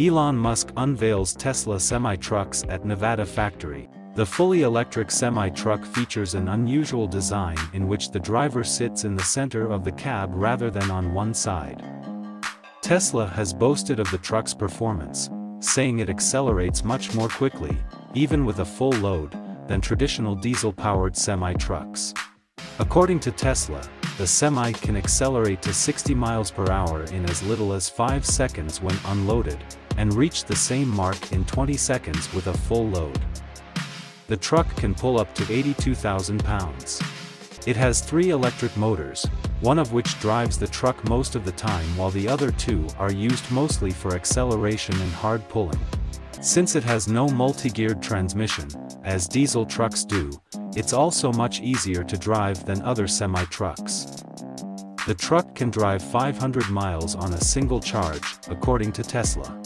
Elon Musk unveils Tesla semi-trucks at Nevada factory. The fully electric semi-truck features an unusual design in which the driver sits in the center of the cab rather than on one side. Tesla has boasted of the truck's performance, saying it accelerates much more quickly, even with a full load, than traditional diesel-powered semi-trucks. According to Tesla, the semi can accelerate to 60 miles per hour in as little as 5 seconds when unloaded, and reach the same mark in 20 seconds with a full load. The truck can pull up to 82,000 pounds. It has three electric motors, one of which drives the truck most of the time while the other two are used mostly for acceleration and hard pulling. Since it has no multi-geared transmission, as diesel trucks do, it's also much easier to drive than other semi-trucks. The truck can drive 500 miles on a single charge, according to Tesla.